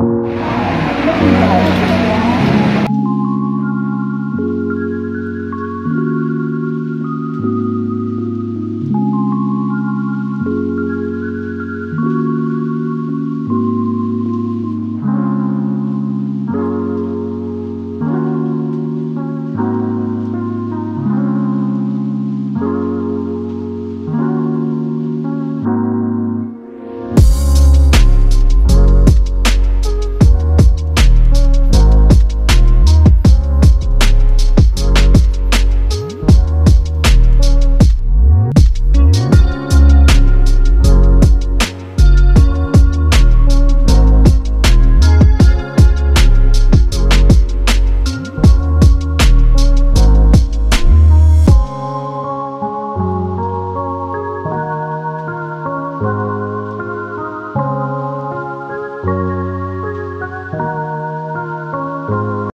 Música